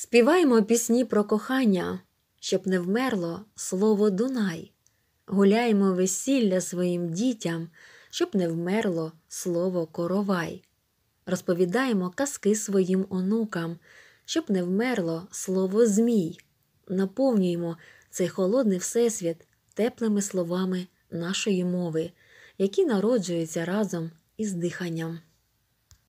Співаймо пісні про кохання, щоб не вмерло слово Дунай, гуляймо весілля своїм дітям, щоб не вмерло слово коровай, розповідаємо казки своїм онукам, щоб не вмерло слово Змій, наповнюємо цей холодний всесвіт теплими словами нашої мови, які народжуються разом із диханням.